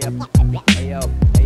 Hey yo.